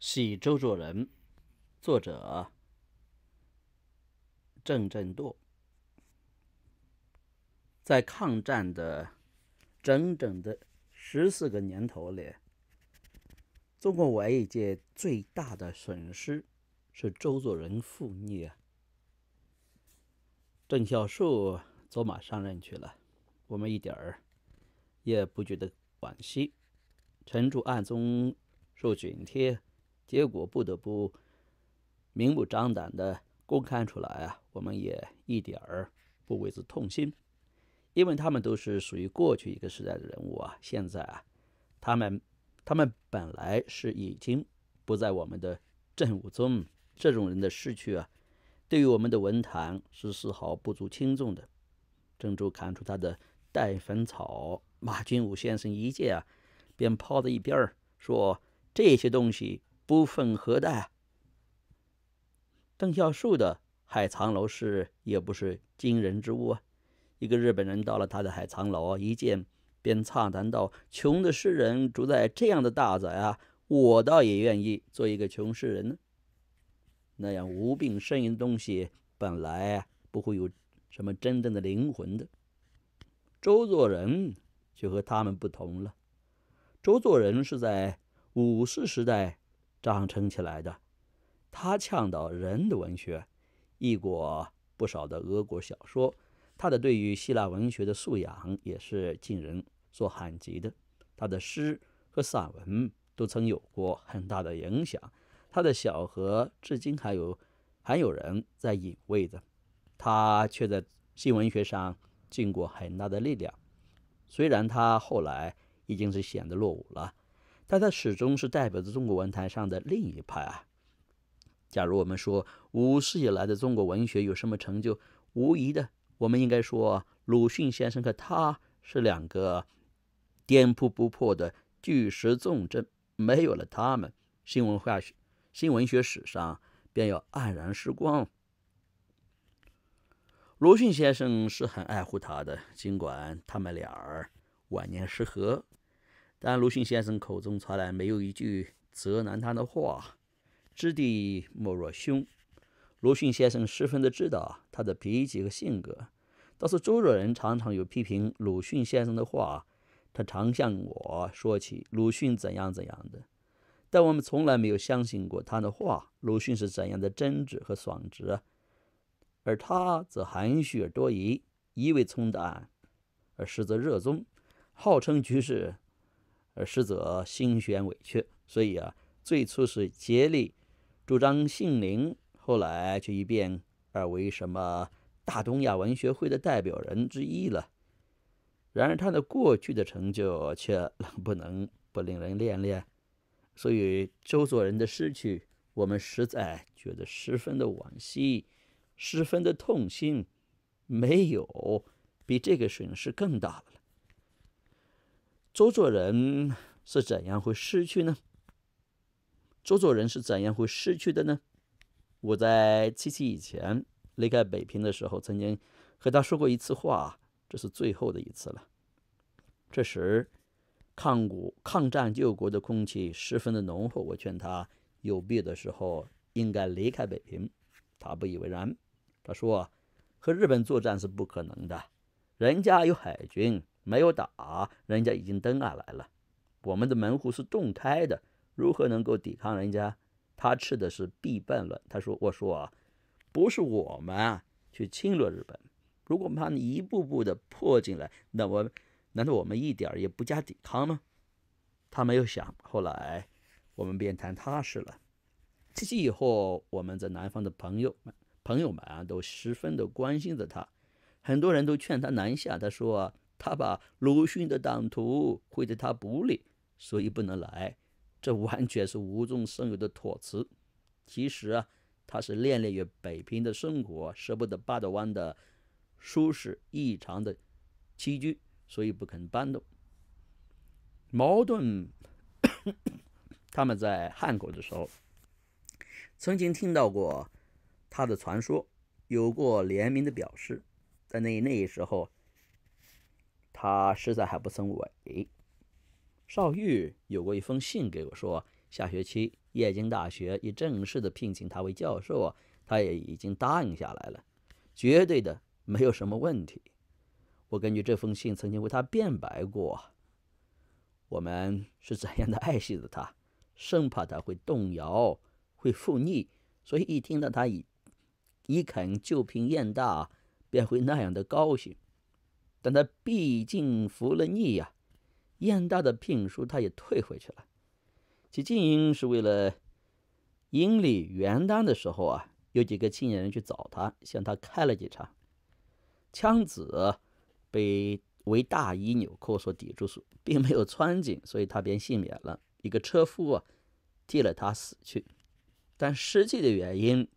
系周作人，作者郑振铎。在抗战的整整的十四个年头里，中国文艺界最大的损失是周作人覆灭。郑孝树走马上任去了，我们一点儿也不觉得惋惜。陈柱暗中受紧贴。结果不得不明目张胆的公开出来啊！我们也一点儿不为之痛心，因为他们都是属于过去一个时代的人物啊。现在啊，他们他们本来是已经不在我们的阵伍中，这种人的逝去啊，对于我们的文坛是丝毫不足轻重的。郑州看出他的待坟草，马君武先生一见啊，便抛在一边儿，说这些东西。不分何代。邓孝树的海藏楼是也不是惊人之物啊！一个日本人到了他的海藏楼，一见便畅谈道：“穷的诗人住在这样的大宅啊，我倒也愿意做一个穷诗人呢。那样无病呻吟的东西，本来不会有什么真正的灵魂的。周作人就和他们不同了。周作人是在五四时代。长成起来的，他倡导人的文学，译过不少的俄国小说。他的对于希腊文学的素养也是近人所罕及的。他的诗和散文都曾有过很大的影响。他的小河至今还有还有人在引味着，他却在新文学上尽过很大的力量。虽然他后来已经是显得落伍了。但他始终是代表着中国文坛上的另一派啊。假如我们说五世以来的中国文学有什么成就，无疑的，我们应该说鲁迅先生和他是两个颠扑不破的巨石重镇。没有了他们，新文化学、新文学史上便要黯然失光。鲁迅先生是很爱护他的，尽管他们俩儿晚年失和。但鲁迅先生口中传来没有一句责难他的话，知地莫若兄。鲁迅先生十分的知道他的脾气和性格，倒是周作人常常有批评鲁迅先生的话，他常向我说起鲁迅怎样怎样的，但我们从来没有相信过他的话。鲁迅是怎样的真挚和爽直，而他则含蓄而多疑，一味冲淡，而实则热衷，号称局势。而实则心悬委屈，所以啊，最初是竭力主张姓林，后来却一变而为什么大东亚文学会的代表人之一了。然而他的过去的成就却 不能不令人恋恋，所以周作人的失去，我们实在觉得十分的惋惜，十分的痛心。没有比这个损失更大的了。周作人是怎样会失去呢？周作人是怎样会失去的呢？我在七七以前离开北平的时候，曾经和他说过一次话，这是最后的一次了。这时，抗国抗战救国的空气十分的浓厚，我劝他有必的时候应该离开北平，他不以为然。他说：“和日本作战是不可能的，人家有海军。”没有打，人家已经登岸来了。我们的门户是洞开的，如何能够抵抗人家？他吃的是必败论。他说：“我说啊，不是我们啊去侵略日本，如果把你一步步的破进来，那我难道我们一点也不加抵抗吗？”他没有想。后来我们便谈踏实了。这些以后，我们在南方的朋友们、朋友们啊，都十分的关心着他，很多人都劝他南下。他说。他把鲁迅的党徒会对他不利，所以不能来。这完全是无中生有的托词。其实啊，他是恋恋于北平的生活，舍不得八道湾的舒适异常的栖居，所以不肯搬动。矛盾，他们在汉口的时候，曾经听到过他的传说，有过联名的表示，在那那时候。他实在还不曾伪。邵玉有过一封信给我，说下学期燕京大学已正式的聘请他为教授，他也已经答应下来了，绝对的没有什么问题。我根据这封信曾经为他辩白过，我们是怎样的爱惜着他，生怕他会动摇、会负逆，所以一听到他已已肯就聘燕大，便会那样的高兴。但他毕竟服了逆呀，燕大的聘书他也退回去了。其经营是为了阴历元旦的时候啊，有几个青年人去找他，向他开了几枪。枪子被为大衣纽扣所抵住，并没有穿进，所以他便幸免了。一个车夫啊，替了他死去。但实际的原因，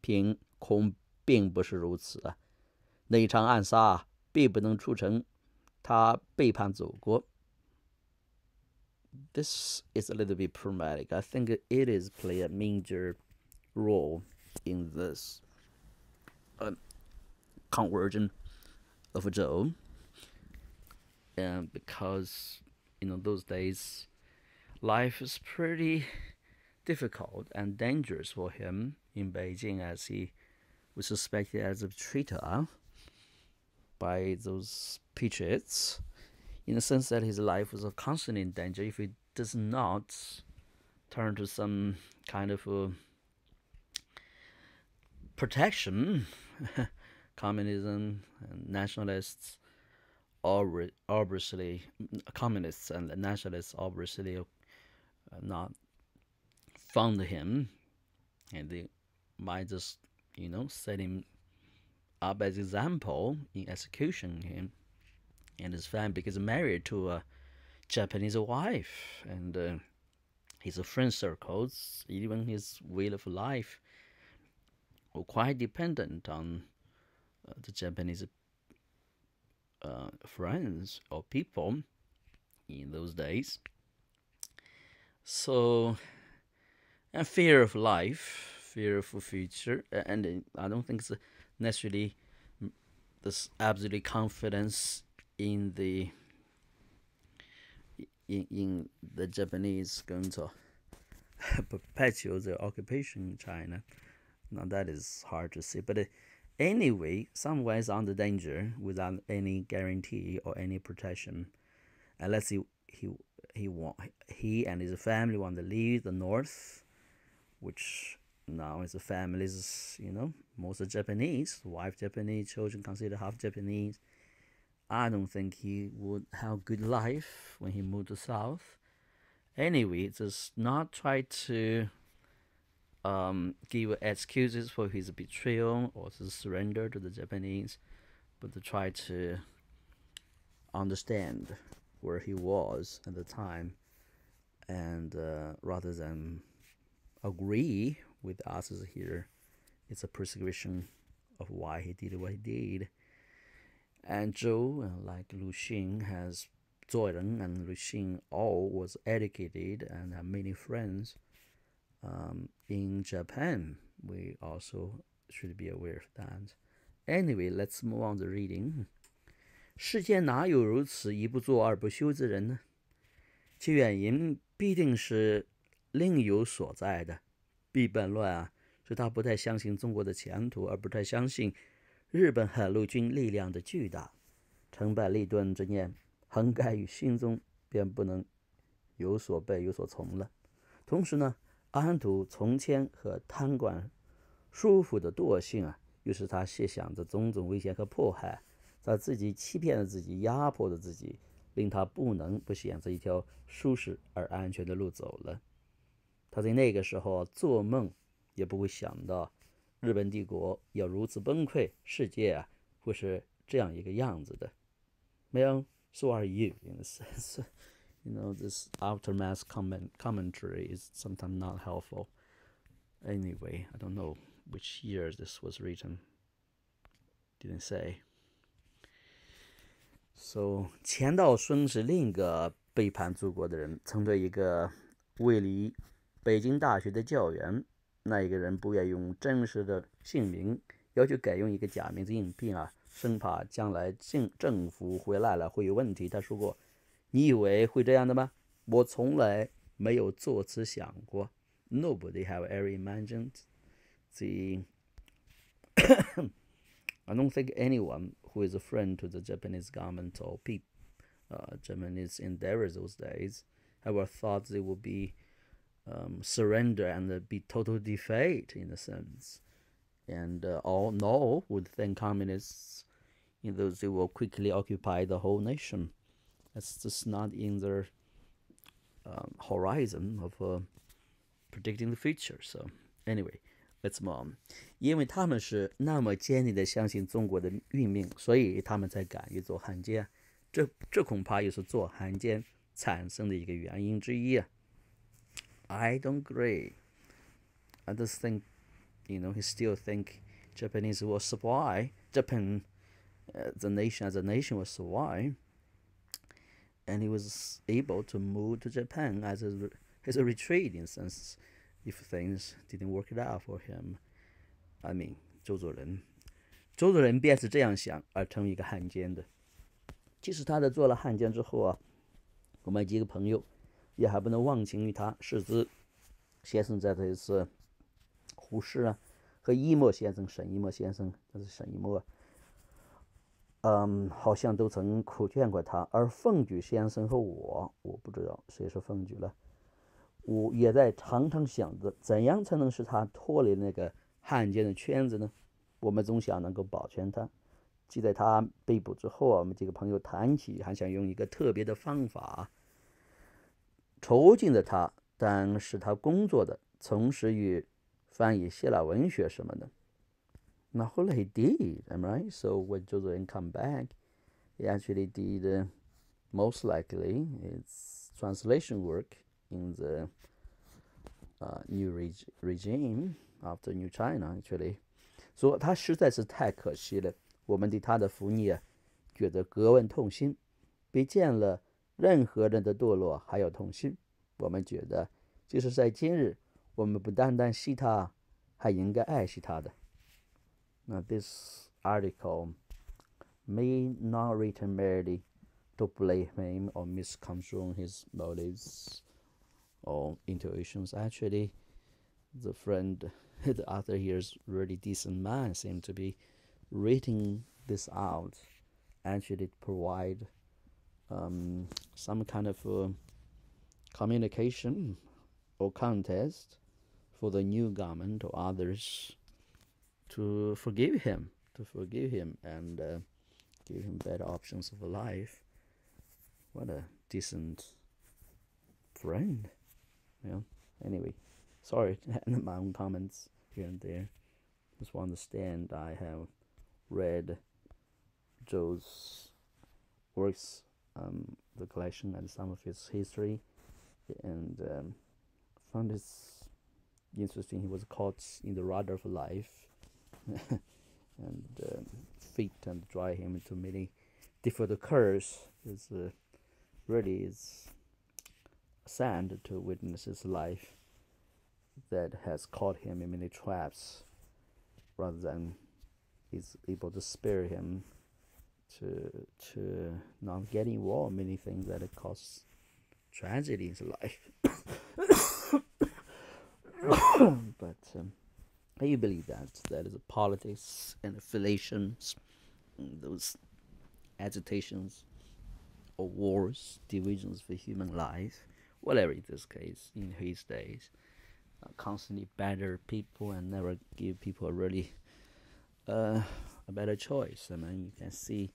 凭空并不是如此啊。那一场暗杀啊并不能促成他背叛祖国。this is a little bit problematic. I think it is play a major role in this uh, conversion of Zhou. And because you know those days life is pretty difficult and dangerous for him in Beijing as he was suspected as a traitor by those patriots in the sense that his life was constantly in danger. If he does not turn to some kind of uh, protection, communism and nationalists, obviously, communists and nationalists obviously uh, not fund him, and they might just, you know, set him up as example in execution him and his family because married to a Japanese wife and uh, his friend circles, even his way of life, were quite dependent on uh, the Japanese uh, friends or people in those days. So, and fear of life, fear of future, and I don't think it's necessarily this absolute confidence in the in in the Japanese going to perpetuate their occupation in China. Now that is hard to see, but uh, anyway, some ways under danger without any guarantee or any protection. unless let's he he want he and his family want to leave the north, which now his family is you know most Japanese, wife Japanese, children considered half Japanese I don't think he would have good life when he moved to South. Anyway, just not try to um, give excuses for his betrayal or to surrender to the Japanese, but to try to understand where he was at the time, and uh, rather than agree with us here it's a persecution of why he did what he did. And Zhou, like Lu Xun, has Zoran and Lu Xun all was educated and have many friends um, in Japan. We also should be aware of that. Anyway, let's move on to reading. 世间哪有如此一不做二不休之人呢？其原因必定是另有所在的。毕本乱啊，是他不太相信中国的前途，而不太相信日本海陆军力量的巨大，成败利钝之念横盖于心中，便不能有所备有所从了。同时呢，安土从谦和贪官舒服的惰性啊，又使他设想着种种危险和迫害，他自己欺骗了自己，压迫了自己，令他不能不选择一条舒适而安全的路走了。他在那个时候做梦也不会想到。日本帝国要如此崩溃，世界啊会是这样一个样子的。Well, so are you in a sense. You know, this aftermath comment commentary is sometimes not helpful. Anyway, I don't know which year this was written. Didn't say. So 钱道孙是另一个背叛祖国的人，曾对一个位离北京大学的教员那一个人不愿用真实的姓名，要求改用一个假名字应聘啊，生怕将来政政府回来了会有问题。他说过：“你以为会这样的吗？我从来没有做此想过。” nobody have ever imagined. The I don't think anyone who is a friend to the Japanese government or peop, uh, Japanese endeavors those days ever thought they would be um, surrender and be total defeat in a sense. And uh, all no would think communists, you know, they will quickly occupy the whole nation. That's just not in their um, horizon of uh, predicting the future. So anyway, let's move on. 因为他们是那么坚定的相信中国的运命，所以他们才敢于做汉奸。这这恐怕也是做汉奸产生的一个原因之一啊。 I don't agree. I just think, you know, he still think Japanese will survive. Japan, uh, the nation as a nation will survive. And he was able to move to Japan as a, as a retreat in sense if things didn't work it out for him. I mean, 周作人，周作人便是这样想而成为一个汉奸的。其实他在做了汉奸之后啊，我们几个朋友 也还不能忘情于他。是指先生在这一次胡适啊和一墨先生沈一墨先生，这是沈一墨，嗯，好像都曾苦劝过他。而凤举先生和我，我不知道谁是凤举了，我也在常常想着怎样才能使他脱离那个汉奸的圈子呢？我们总想能够保全他。记在他被捕之后啊，我们几个朋友谈起，还想用一个特别的方法囚禁着他，但是他工作的从事于翻译希腊文学什么的。那后来 did, am right? So when Joseph come back, he actually did most likely its translation work in the uh, new reg regime after New China actually. 说他实在是太可惜了。我们对他的福利啊，觉得格外痛心，比见了任何人的堕落还要痛心。我们觉得，就是在今日，我们不单单惜他，还应该爱惜他的。那 this article may not written merely to blame him or misconstrue his motives or intuitions. Actually, the friend, the author here is really decent man, seem to be reading this out actually provide um, some kind of uh, communication or contest for the new government or others to forgive him, to forgive him and uh, give him better options of life. What a decent friend. Yeah. Anyway, sorry my own comments here and there. Just want to understand I have read Joe's works, um, the collection, and some of his history, and um, found it interesting. He was caught in the rudder of life, and um, feet and dry him into many different curves. It's uh, really is sad to witness his life that has caught him in many traps rather than is able to spare him to to not get involved in many things that it causes tragedy in life. but um, I believe that that is a politics and affiliations, those agitations or wars, divisions for human life, whatever in this case, in his days, uh, constantly batter people and never give people a really uh, a better choice. I mean, you can see,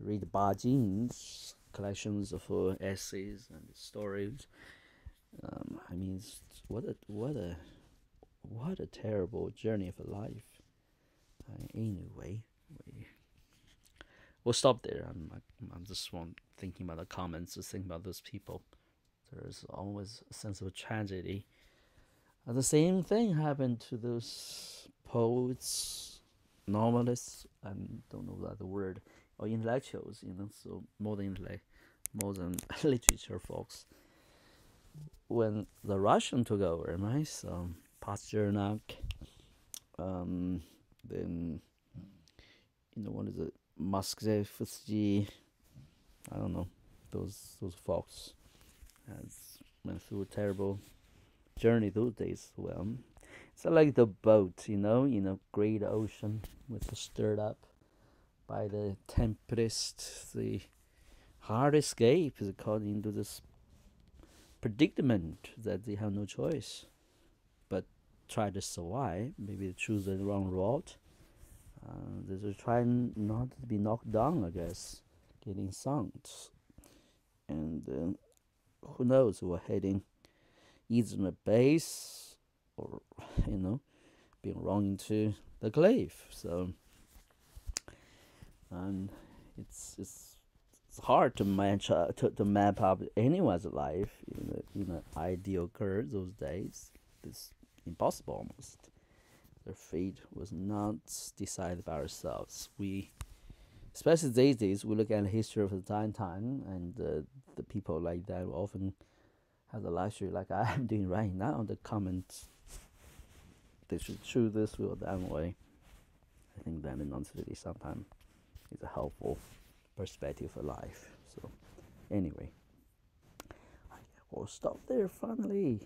read Ba Jin's collections of uh, essays and stories. Um, I mean, what a what a what a terrible journey of a life. Uh, anyway, we we'll stop there. I'm I'm just want thinking about the comments, just thinking about those people. There's always a sense of tragedy. And the same thing happened to those poets normalists I don't know that word or intellectuals, you know, so more modern intellect, modern literature folks. When the Russian took over, right? So Pasternak, um, then you know what is it, Moskvsky, I don't know, those those folks has went through a terrible journey those days. Well, it's like the boat, you know, in a great ocean with the stirred up by the tempest. The hard escape is caught into this predicament that they have no choice but try to survive. Maybe choose the wrong route. Uh, they just try not to be knocked down, I guess, getting sunk. And uh, who knows, we're heading either in a base or, you know, being run into the cliff. So, and it's, it's it's hard to match uh, to, to map up anyone's life in in an ideal curve those days. It's impossible almost. Their fate was not decided by ourselves. We, especially these days, we look at the history of the time, time and uh, the people like that often have the luxury, like I am doing right now, to comment they should choose this way or that way. I think that in really sometimes is a helpful perspective for life. So, anyway, I will stop there finally.